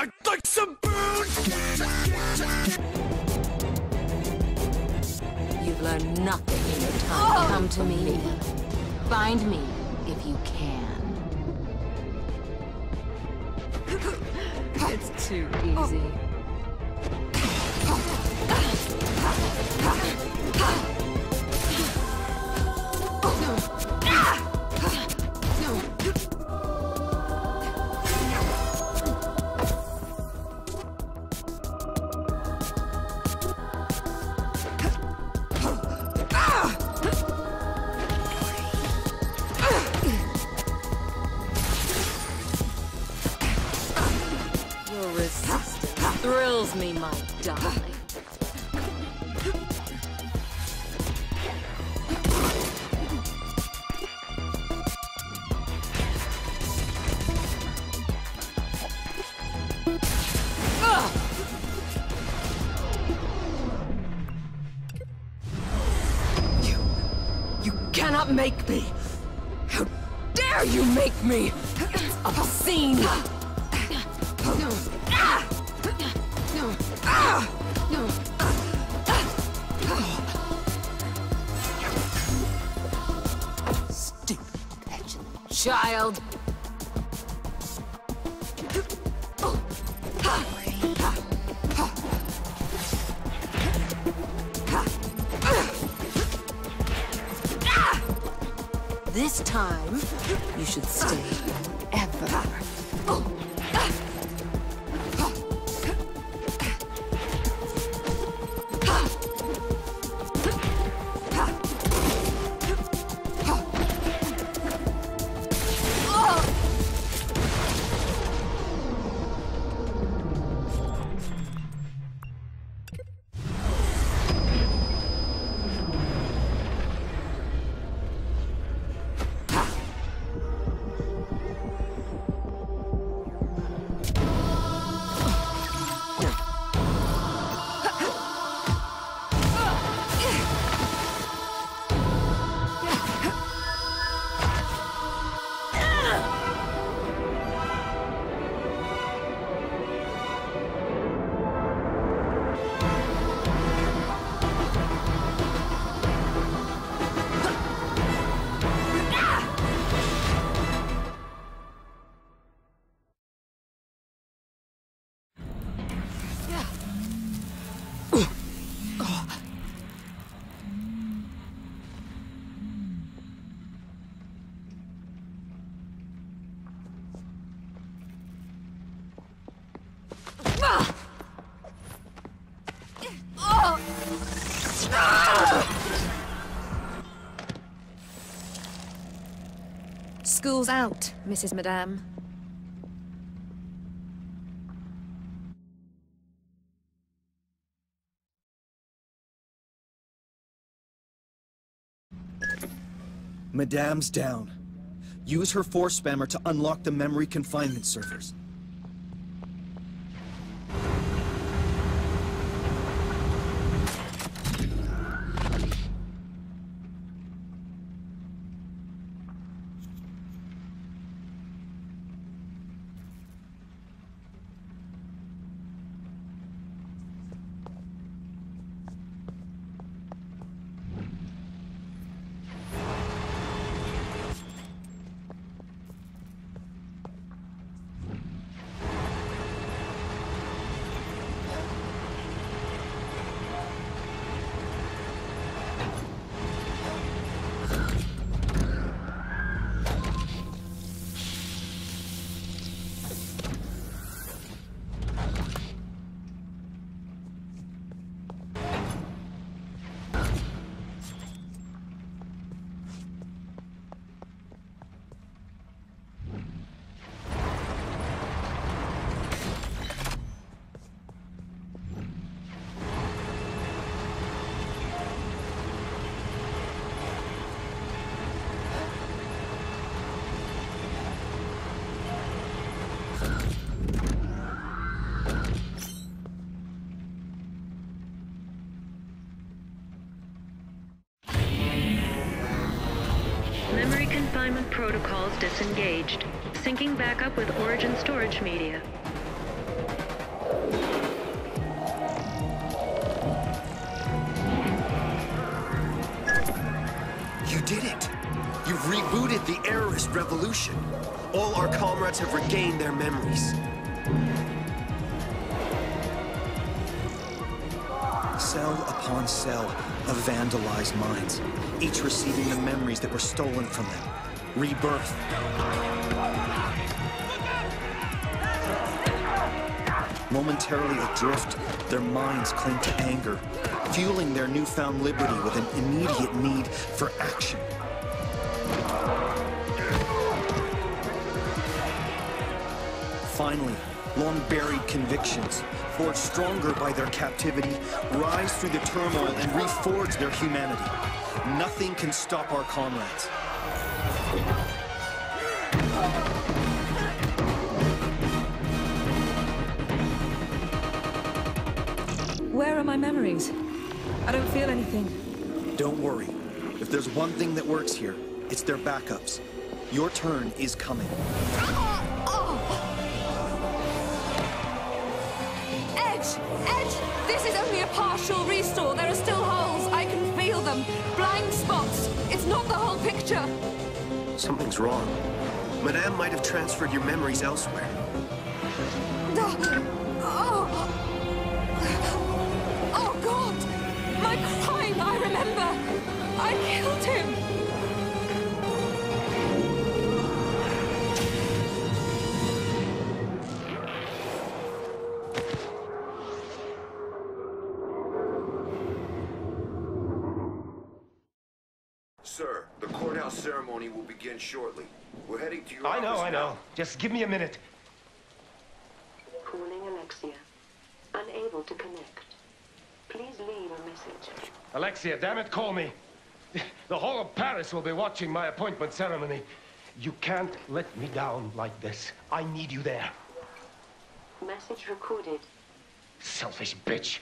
I'd like some booze! You've learned nothing in your time to come to me. Find me if you can. It's too easy. Oh. Your resistance thrills me, my darling. Ah! You... You cannot make me! How dare you make me! It's obscene! Child. This time, you should stay forever. School's out, Mrs. Madame. Madame's down. Use her force spammer to unlock the memory confinement servers. confinement protocols disengaged. Syncing back up with origin storage media. You did it! You've rebooted the errorist revolution. All our comrades have regained their memories. Cell upon cell of vandalized minds, each receiving the memories that were stolen from them. Rebirth. Momentarily adrift, their minds cling to anger, fueling their newfound liberty with an immediate need for action. Finally, long-buried convictions, forged stronger by their captivity, rise through the turmoil and reforge their humanity. Nothing can stop our comrades. Where are my memories? I don't feel anything. Don't worry. If there's one thing that works here, it's their backups. Your turn is coming. Edge! Edge! This is only a partial restore. There are still holes. I can feel them. Blind spots. It's not the whole picture. Something's wrong. Madame might have transferred your memories elsewhere. Oh! Oh, God! My crime, I remember! I killed him! Sir, the courthouse ceremony will begin shortly. We're heading to your I know, office I now. know. Just give me a minute. Calling Alexia. Unable to connect. Please leave a message. Alexia, damn it, call me. The whole of Paris will be watching my appointment ceremony. You can't let me down like this. I need you there. Message recorded. Selfish bitch.